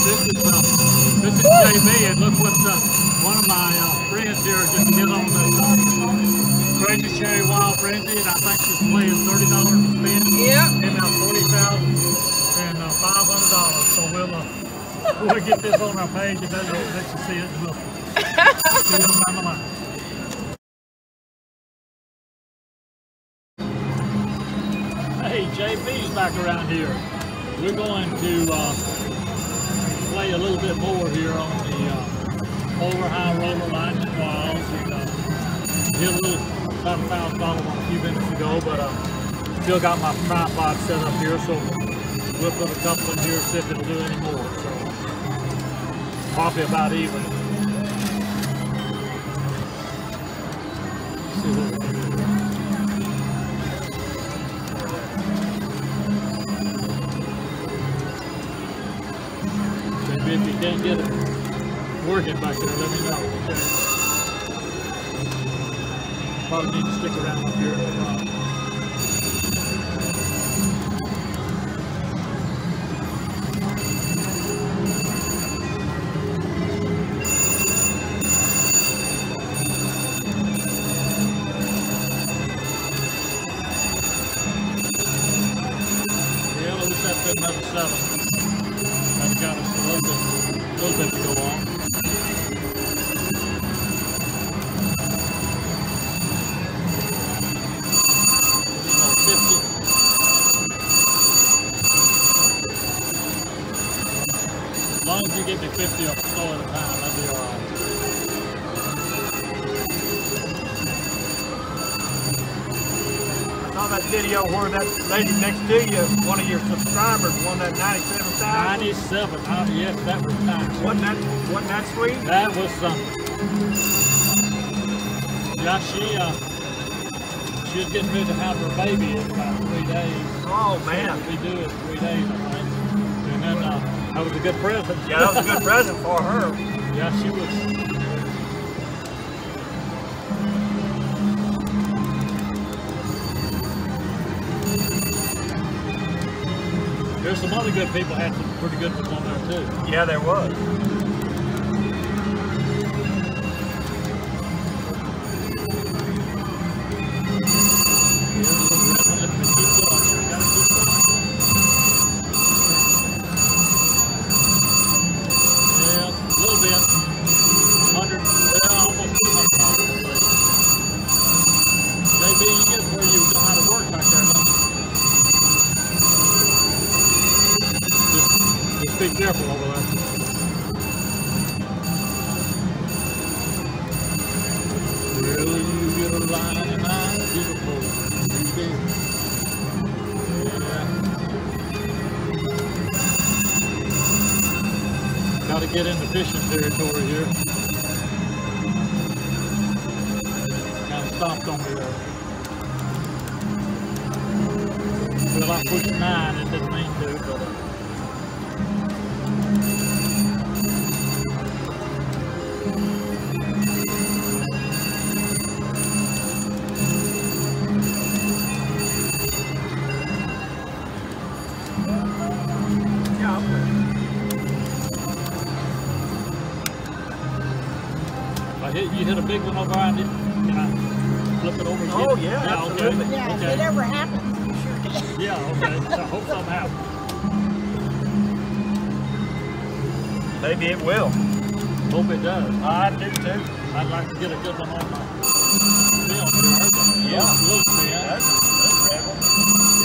This is uh, this is JB, and look what uh, one of my uh, friends here just did on the uh, Crazy Cherry Wild Frenzy, and I think she's playing thirty dollars to spin. Yeah. And now forty thousand and uh, five hundred dollars. So we'll uh, we'll get this on our page and we'll let you see it. We'll see it on the line. Hey, JB's back around here. We're going to uh, a little bit more here on the uh, over high roller lightning walls. And, uh, hit a little about a dollars one a few minutes ago, but uh, still got my tripod set up here, so we'll put a couple in here see if it'll do any more. So probably about even. See what we can do. If you can't get it working back there, let me know. Okay. Probably need to stick around up here. That's another seven. That got a little bit, little bit to go on. You know, 50. As long as you get me 50 or so at a time, that'll be all right. I saw that video where that lady next to you, one of your subscribers, won that 97,000. 97. Uh, yes, that was nice. Wasn't that, wasn't that sweet? That was something. Yeah, she uh, she was getting ready to have her baby in about three days. Oh, man. We do it three days, I think. And then uh, that was a good present. Yeah, that was a good present for her. yeah, she was. There's some other good people had some pretty good ones on there too. Yeah, there was. Careful over there. You get a beautiful? You do. Yeah. Got to get into fishing territory here. Kind of stopped on me there. Well, I pushed nine, it didn't mean to, but. Uh, big one over on it, can I flip it over? and Oh, yeah, yeah, absolutely. Okay. Yeah, if it ever happens, you sure can. Yeah, okay. I hope something happens. Maybe it will. Hope it does. I do too. I'd like to get a good one on my film here. Yeah. Little spin. That's, that's red one.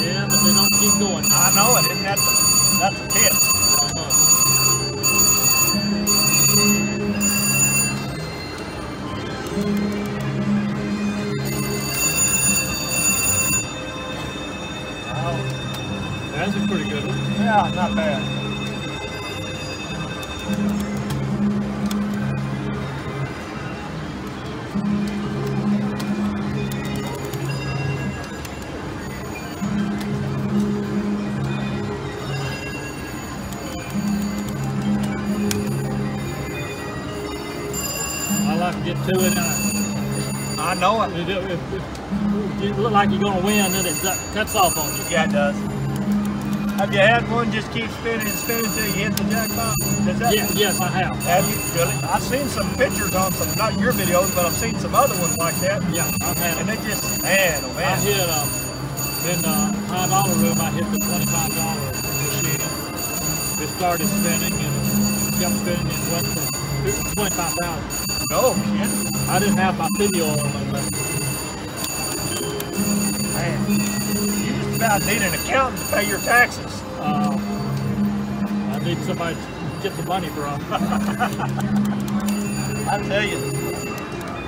Yeah, but they don't keep going. I know it. Isn't that the, that's a tip? Oh, that's a pretty good one. Yeah, not bad. I to get two in there. I know it. If, if, if you look like you're going to win, then it cuts off on you. Yeah, it does. Have you had one just keep spinning and spinning until you hit the jackpot? Does that? Yeah, yes, I have. Have you really? I've seen some pictures on some, not your videos, but I've seen some other ones like that. Yeah, I've had And they just, man, oh I man. hit um, in the high dollar room. I hit the twenty-five dollar machine. It started spinning and it kept spinning and went to twenty-five thousand. No kidding. I didn't have my video on Man, you just about need an accountant to pay your taxes. uh, I need somebody to get the money from. I tell you,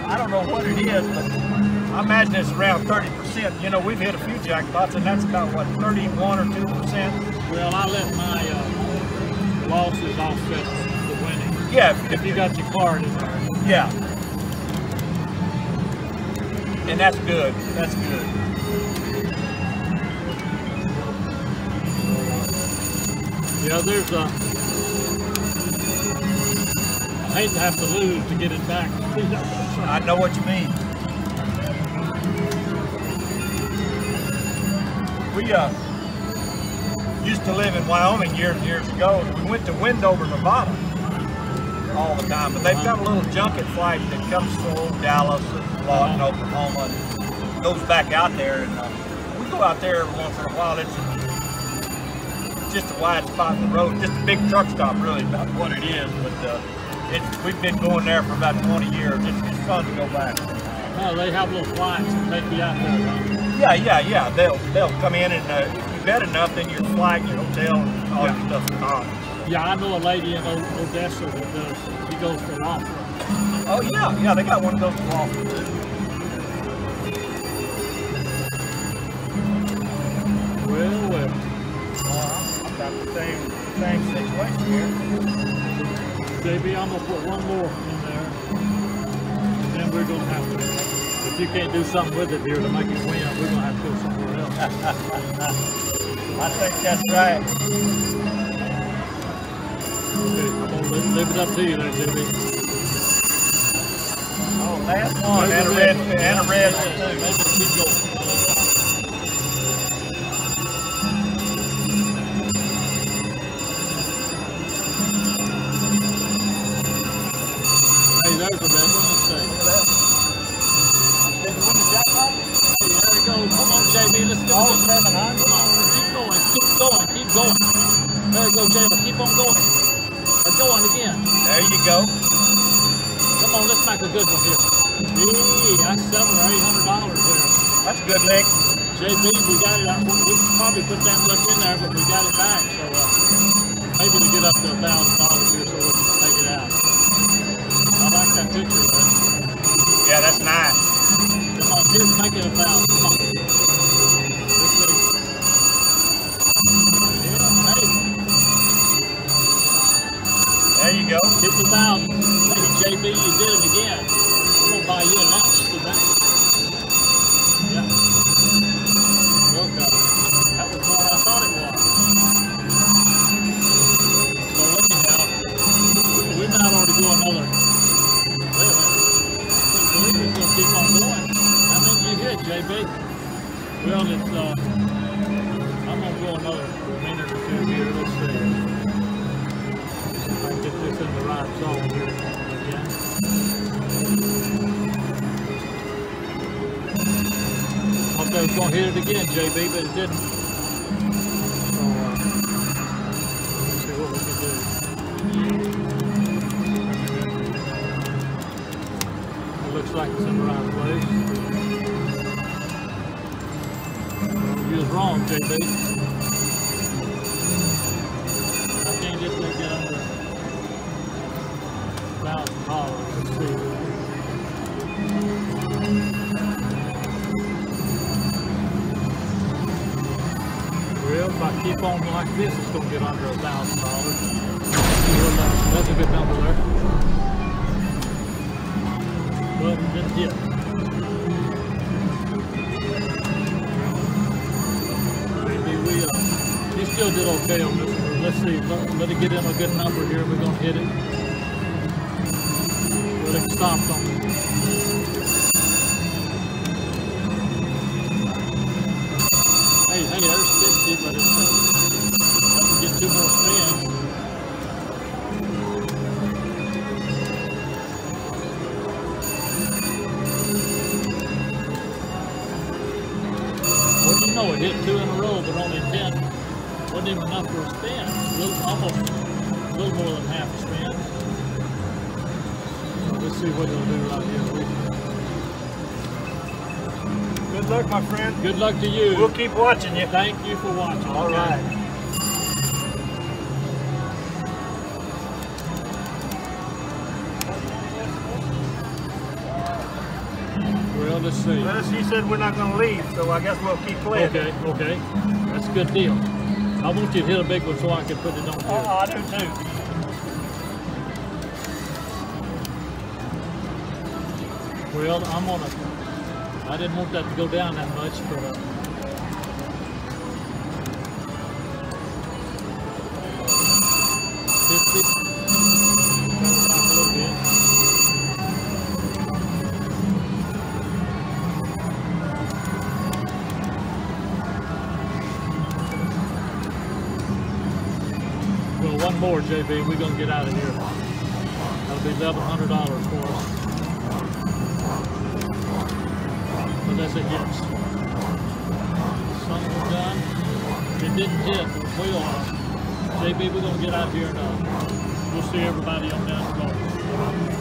I don't know what it is, but I imagine it's around 30%. You know, we've hit a few jackpots, and that's about, what, 31 or 2%? well, I let my uh, losses offset the, the winning. Yeah, if, If you got your card in there. Yeah. And that's good. That's good. Yeah, there's a. I hate to have to lose to get it back. I know what you mean. We uh used to live in Wyoming years and years ago. We went to Wendover, Nevada all the time, but they've got a little junket flight that comes through Dallas and Lawton, Oklahoma, and goes back out there. And uh, we go out there every once in a while. It's just a wide spot in the road, just a big truck stop, really, about what it is. But uh, it's, we've been going there for about 20 years. It's, it's fun to go back. No, they have little flights that take you out there. Huh? Yeah, yeah, yeah. They'll they'll come in and uh, if you bet enough, then your flight, your hotel, and all your stuff's gone. Yeah, I know a lady in Odessa that does. She goes to Lafra. Oh yeah, yeah. They got one of those off too. Well, well. Uh, I've got the same same situation here. JB, I'm gonna put one more in there. And then we're gonna have to. If you can't do something with it here to make it win, we're gonna have to go somewhere else. I think that's right. Leave, it up to you there, JB. Oh, last one and a red and a red one Maybe too. keep going. Good one here. Hey, that's seven or eight hundred dollars there. That's a good lick. JB, we got it. out. We probably put that much in there, but we got it back. So uh, maybe we get up to a thousand dollars here, so we can take it out. I like that picture, man. Yeah, that's nice. Come on, here's make it a thousand. Come on. Yeah, hey, There you go. hit the thousand. JB, you did it again. I'm gonna buy you a lunch They gonna hit it again, JB, but it didn't. So, uh, let's see what we can do. It looks like it's in the right place. You was wrong, JB. I can't get that get under thousand dollars. Let's see. If I keep on like this, it's gonna get under a thousand dollars. Well, uh, That's a good number there. But it didn't. Maybe we, uh, he still did okay on this one. Let's see, let, let it get in a good number here. We're gonna hit it. Let it stop on me. know it hit two in a row, but only 10 wasn't even enough for a spin. A little, almost a little more than half a spin. Let's see what it'll do right here. Good luck, my friend. Good luck to you. We'll keep watching you. Thank you for watching. All okay. right. Let's see. Well, she said we're not going to leave, so I guess we'll keep playing. Okay, okay. That's a good deal. I want you to hit a big one so I can put it on Oh. I do too. Well, I'm gonna, I didn't want that to go down that much, but, uh, fifty. Back One more, JB. We're gonna get out of here. That'll be eleven hundred dollars for us. But that's a gun. It didn't hit. We are. JB, we're gonna get out of here uh, we'll see everybody on down the road.